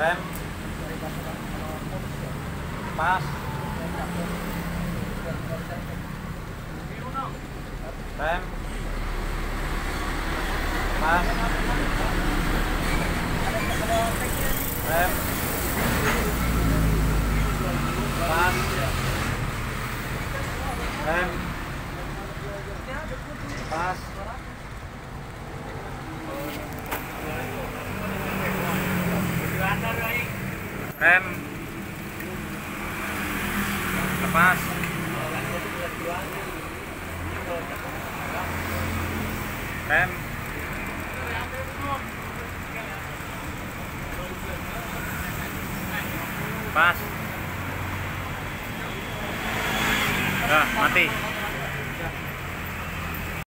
rem. Pas. Rem. Pas. Rem. Pas. Rem. Pas rem lepas. Rem lepas. Udah mati.